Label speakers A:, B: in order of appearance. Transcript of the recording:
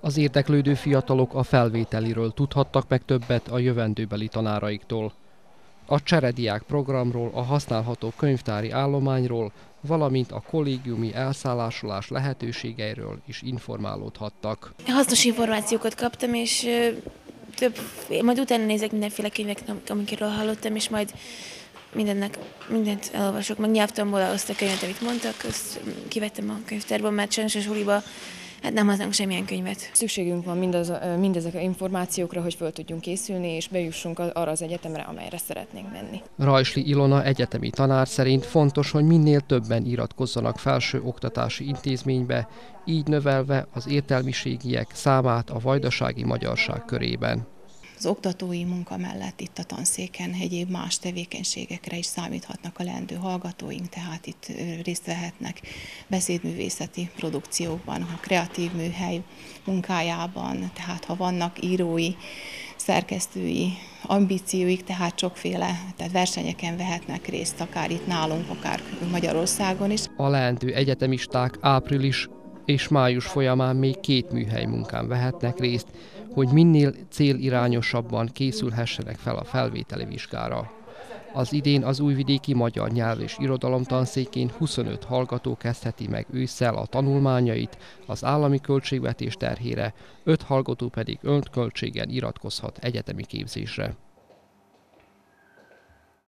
A: Az érdeklődő fiatalok a felvételiről tudhattak meg többet a jövendőbeli tanáraiktól. A cserediák programról, a használható könyvtári állományról, valamint a kollégiumi elszállásolás lehetőségeiről is informálódhattak.
B: Hasznos információkat kaptam, és több, majd utána nézek mindenféle könyveknek, amikről hallottam, és majd mindennek, mindent elolvasok, meg nyelvtamból azt a könyvet, amit mondtak, azt kivettem a könyvtárban, mert sajnos a suliba hát nem használunk semmilyen könyvet.
C: Szükségünk van mindaz, mindezek a információkra, hogy föl tudjunk készülni, és bejussunk arra az egyetemre, amelyre szeretnénk menni.
A: Rajsli Ilona egyetemi tanár szerint fontos, hogy minél többen iratkozzanak felső oktatási intézménybe, így növelve az értelmiségiek számát a vajdasági magyarság körében
D: az oktatói munka mellett itt a tanszéken egyéb más tevékenységekre is számíthatnak a leendő hallgatóink, tehát itt részt vehetnek beszédművészeti produkciókban, a kreatív műhely munkájában, tehát ha vannak írói, szerkesztői ambícióik, tehát sokféle tehát versenyeken vehetnek részt, akár itt nálunk, akár Magyarországon is.
A: A leendő egyetemisták április és május folyamán még két műhely munkán vehetnek részt, hogy minél célirányosabban készülhessenek fel a felvételi vizsgára. Az idén az újvidéki magyar nyelv és irodalom tanszékén 25 hallgató kezdheti meg ősszel a tanulmányait az állami költségvetés terhére, 5 hallgató pedig önt költségen iratkozhat egyetemi képzésre.